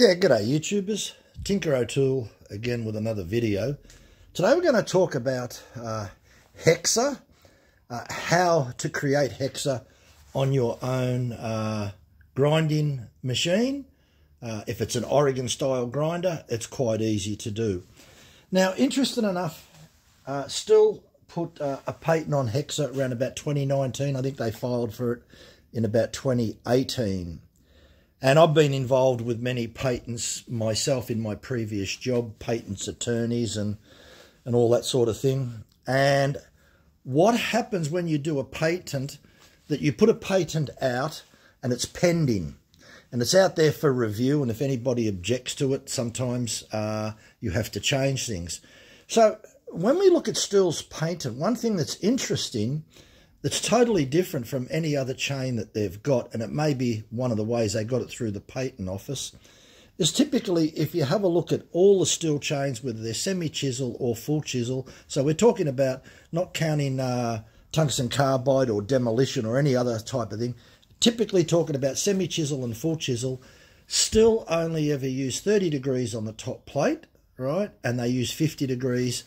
Yeah, g'day YouTubers. Tinker O'Toole again with another video. Today we're going to talk about uh, Hexa, uh, how to create Hexa on your own uh, grinding machine. Uh, if it's an Oregon style grinder, it's quite easy to do. Now, interesting enough, uh, Stihl put uh, a patent on Hexa around about 2019. I think they filed for it in about 2018. And I've been involved with many patents myself in my previous job, patents attorneys and and all that sort of thing. And what happens when you do a patent that you put a patent out and it's pending and it's out there for review and if anybody objects to it sometimes uh, you have to change things so when we look at Stihl's patent one thing that's interesting that's totally different from any other chain that they've got, and it may be one of the ways they got it through the patent office, is typically if you have a look at all the Stihl chains, whether they're semi-chisel or full chisel, so we're talking about not counting uh, tungsten carbide or demolition or any other type of thing, typically talking about semi-chisel and full chisel, Stihl only ever use 30 degrees on the top plate, right? And they use 50 degrees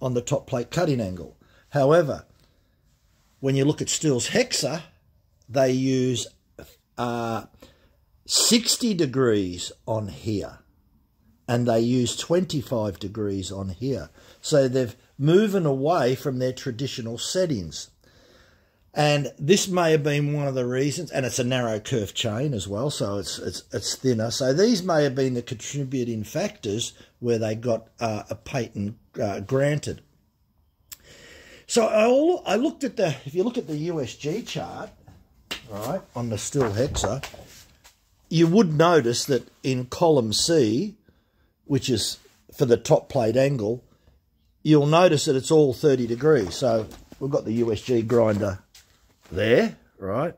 on the top plate cutting angle. However, when you look at Stihl's Hexa, they use uh, 60 degrees on here and they use 25 degrees on here. So they've moving away from their traditional settings. And this may have been one of the reasons, and it's a narrow kerf chain as well, so it's it's it's thinner. So these may have been the contributing factors where they got uh, a patent uh, granted. So I, I looked at the, if you look at the USG chart, right, on the Stihl Hexa, you would notice that in column C, which is for the top plate angle, you'll notice that it's all 30 degrees. So we've got the USG grinder there, right?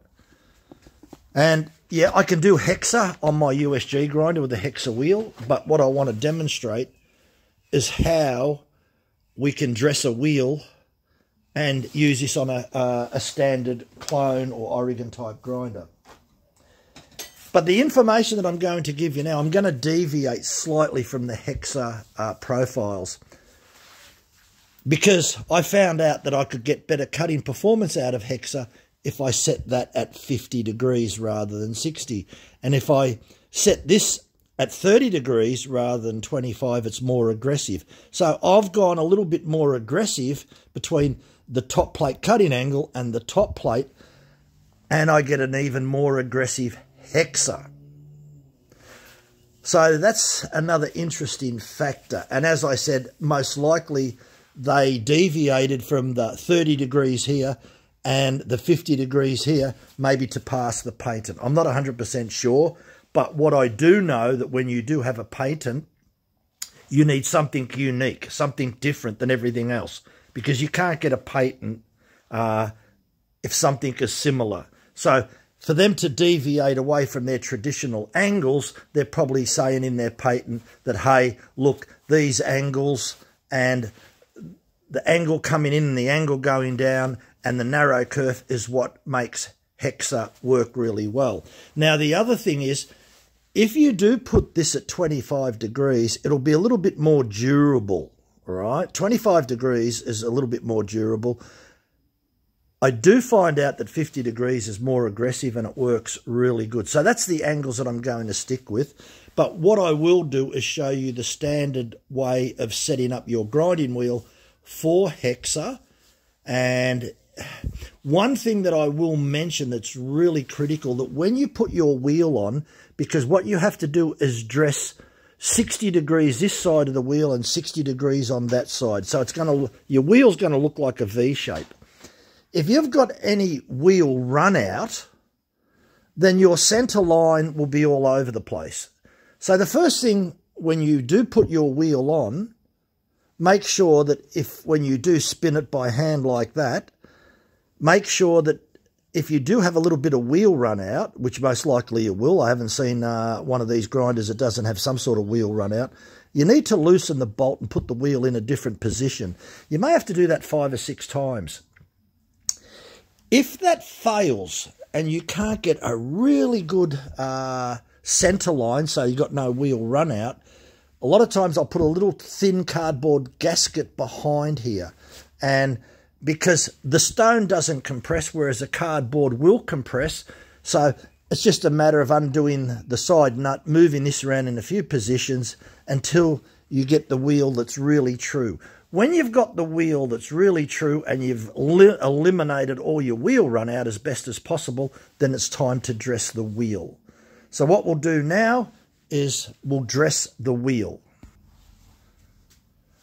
And yeah, I can do Hexa on my USG grinder with the Hexa wheel, but what I want to demonstrate is how we can dress a wheel and use this on a, uh, a standard clone or Oregon type grinder. But the information that I'm going to give you now, I'm going to deviate slightly from the Hexa uh, profiles because I found out that I could get better cutting performance out of Hexa if I set that at 50 degrees rather than 60. And if I set this at 30 degrees rather than 25, it's more aggressive. So I've gone a little bit more aggressive between the top plate cutting angle and the top plate, and I get an even more aggressive hexa. So that's another interesting factor. And as I said, most likely they deviated from the 30 degrees here and the 50 degrees here, maybe to pass the patent. I'm not 100% sure, but what I do know that when you do have a patent, you need something unique, something different than everything else because you can't get a patent uh, if something is similar. So for them to deviate away from their traditional angles, they're probably saying in their patent that, hey, look, these angles and the angle coming in and the angle going down and the narrow kerf is what makes Hexa work really well. Now, the other thing is, if you do put this at 25 degrees, it'll be a little bit more durable right? 25 degrees is a little bit more durable. I do find out that 50 degrees is more aggressive and it works really good. So that's the angles that I'm going to stick with. But what I will do is show you the standard way of setting up your grinding wheel for Hexa. And one thing that I will mention that's really critical that when you put your wheel on, because what you have to do is dress 60 degrees this side of the wheel and 60 degrees on that side. So it's going to your wheel's going to look like a V shape. If you've got any wheel run out, then your center line will be all over the place. So the first thing when you do put your wheel on, make sure that if when you do spin it by hand like that, make sure that if you do have a little bit of wheel run out, which most likely you will, I haven't seen uh, one of these grinders that doesn't have some sort of wheel run out, you need to loosen the bolt and put the wheel in a different position. You may have to do that five or six times. If that fails and you can't get a really good uh, center line so you've got no wheel run out, a lot of times I'll put a little thin cardboard gasket behind here. And because the stone doesn't compress, whereas the cardboard will compress, so it's just a matter of undoing the side nut, moving this around in a few positions until you get the wheel that's really true. When you've got the wheel that's really true and you've eliminated all your wheel run out as best as possible, then it's time to dress the wheel. So what we'll do now is we'll dress the wheel.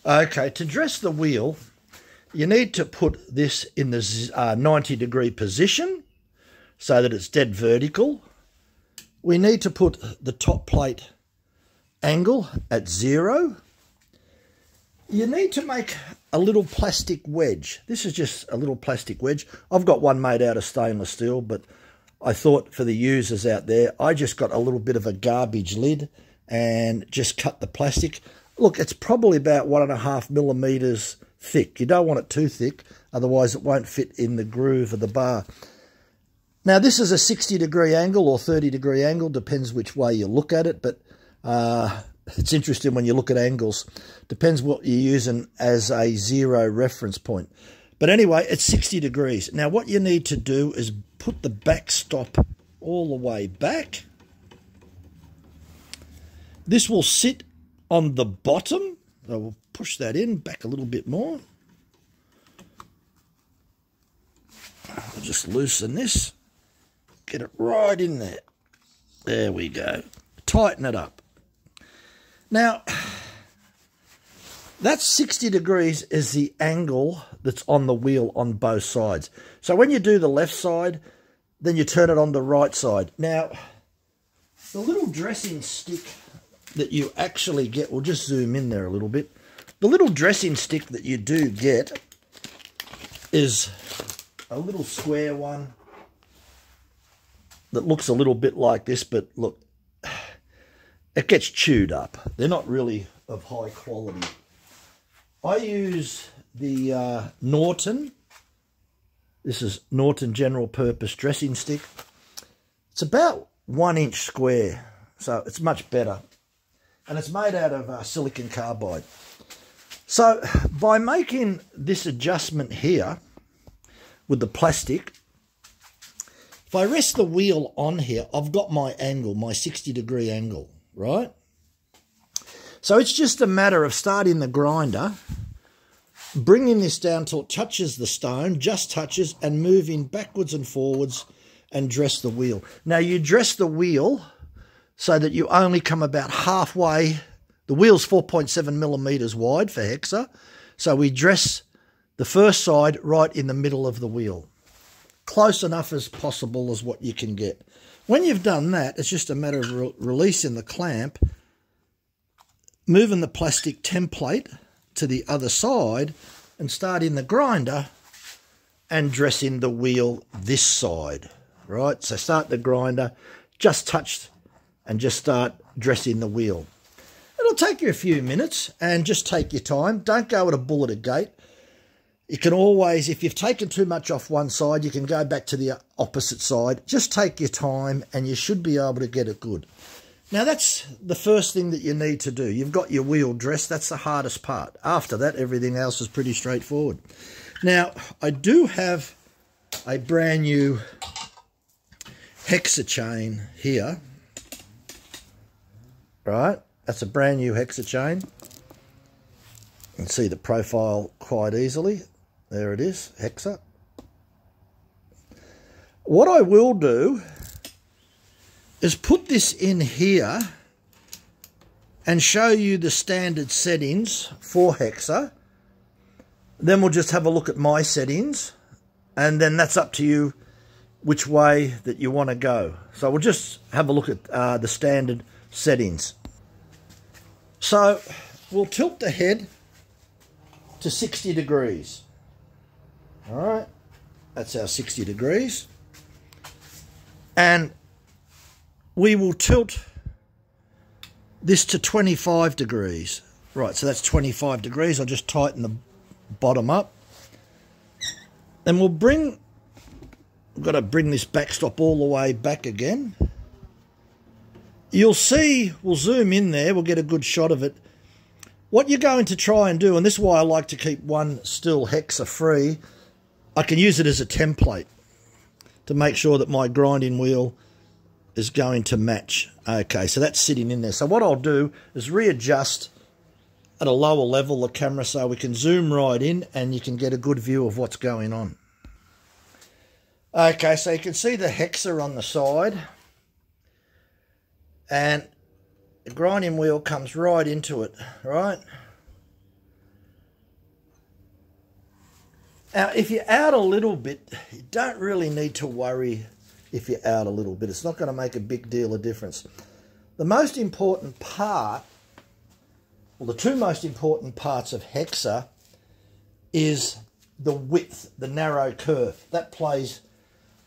Okay, to dress the wheel, you need to put this in the uh, 90 degree position so that it's dead vertical. We need to put the top plate angle at zero. You need to make a little plastic wedge. This is just a little plastic wedge. I've got one made out of stainless steel, but I thought for the users out there, I just got a little bit of a garbage lid and just cut the plastic. Look, it's probably about one and a half millimeters thick. You don't want it too thick, otherwise it won't fit in the groove of the bar. Now, this is a 60 degree angle or 30 degree angle, depends which way you look at it, but uh, it's interesting when you look at angles. Depends what you're using as a zero reference point. But anyway, it's 60 degrees. Now, what you need to do is put the backstop all the way back. This will sit on the bottom. I will push that in back a little bit more. I'll just loosen this. Get it right in there. There we go. Tighten it up. Now, that 60 degrees is the angle that's on the wheel on both sides. So when you do the left side, then you turn it on the right side. Now, the little dressing stick that you actually get, we'll just zoom in there a little bit. The little dressing stick that you do get is a little square one that looks a little bit like this, but look, it gets chewed up. They're not really of high quality. I use the uh, Norton. This is Norton General Purpose Dressing Stick. It's about one inch square, so it's much better. And it's made out of uh, silicon carbide. So by making this adjustment here with the plastic, if I rest the wheel on here, I've got my angle, my 60 degree angle, right? So it's just a matter of starting the grinder, bringing this down till it touches the stone, just touches, and moving backwards and forwards and dress the wheel. Now you dress the wheel so that you only come about halfway. The wheel's 4.7 millimeters wide for Hexa. So we dress the first side right in the middle of the wheel close enough as possible as what you can get. When you've done that, it's just a matter of re releasing the clamp, moving the plastic template to the other side and starting the grinder and dressing the wheel this side, right? So start the grinder, just touch and just start dressing the wheel. It'll take you a few minutes and just take your time. Don't go at a bullet a gate. You can always, if you've taken too much off one side, you can go back to the opposite side. Just take your time and you should be able to get it good. Now that's the first thing that you need to do. You've got your wheel dressed. That's the hardest part. After that, everything else is pretty straightforward. Now, I do have a brand new hexa chain here. Right? That's a brand new hexa chain. You can see the profile quite easily. There it is, Hexa. What I will do is put this in here and show you the standard settings for Hexa. Then we'll just have a look at my settings and then that's up to you which way that you want to go. So we'll just have a look at uh, the standard settings. So we'll tilt the head to 60 degrees. All right, that's our 60 degrees. And we will tilt this to 25 degrees. Right, so that's 25 degrees. I'll just tighten the bottom up. Then we'll bring, we've got to bring this backstop all the way back again. You'll see, we'll zoom in there, we'll get a good shot of it. What you're going to try and do, and this is why I like to keep one Stihl hexa free, I can use it as a template to make sure that my grinding wheel is going to match. Okay, so that's sitting in there. So what I'll do is readjust at a lower level the camera so we can zoom right in and you can get a good view of what's going on. Okay, so you can see the hexa on the side and the grinding wheel comes right into it, right? Now, if you're out a little bit, you don't really need to worry if you're out a little bit. It's not going to make a big deal of difference. The most important part, well, the two most important parts of Hexa is the width, the narrow kerf. That plays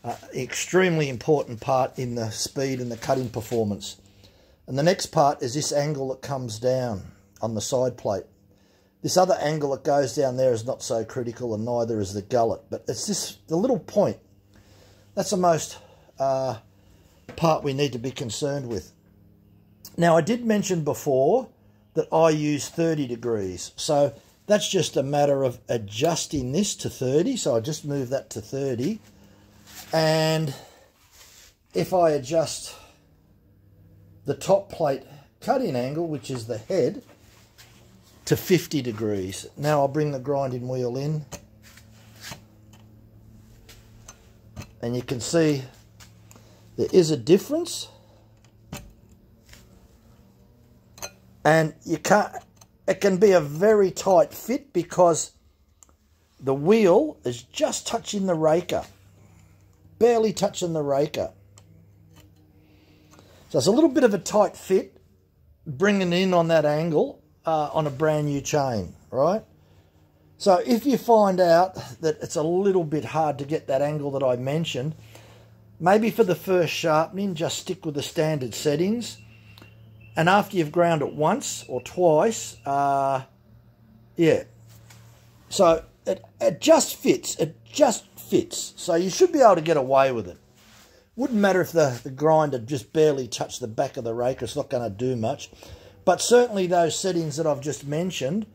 uh, extremely important part in the speed and the cutting performance. And the next part is this angle that comes down on the side plate. This other angle that goes down there is not so critical and neither is the gullet. But it's this, the little point. That's the most uh, part we need to be concerned with. Now, I did mention before that I use 30 degrees. So that's just a matter of adjusting this to 30. So I just move that to 30. And if I adjust the top plate cutting angle, which is the head, to 50 degrees. Now I'll bring the grinding wheel in. And you can see there is a difference. And you can't, it can be a very tight fit because the wheel is just touching the raker. Barely touching the raker. So it's a little bit of a tight fit, bringing in on that angle uh, on a brand new chain, right? So if you find out that it's a little bit hard to get that angle that I mentioned, maybe for the first sharpening, just stick with the standard settings. And after you've ground it once or twice, uh, yeah. So it, it just fits. It just fits. So you should be able to get away with it. Wouldn't matter if the, the grinder just barely touched the back of the rake. It's not going to do much. But certainly those settings that I've just mentioned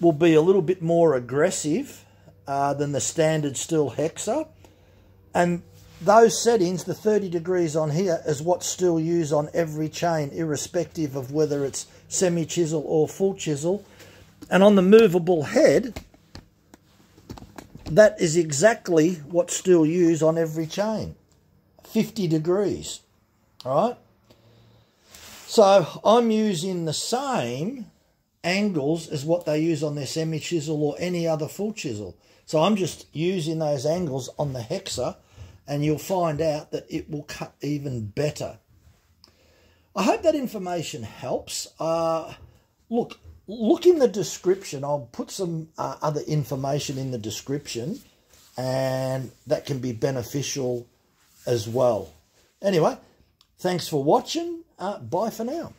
will be a little bit more aggressive uh, than the standard Stihl Hexa. And those settings, the 30 degrees on here, is what's still used on every chain, irrespective of whether it's semi-chisel or full chisel. And on the movable head, that is exactly what's still used on every chain. 50 degrees. right? So I'm using the same angles as what they use on their semi chisel or any other full chisel. So I'm just using those angles on the Hexa and you'll find out that it will cut even better. I hope that information helps. Uh, look, look in the description. I'll put some uh, other information in the description and that can be beneficial as well. Anyway, thanks for watching. Uh, bye for now.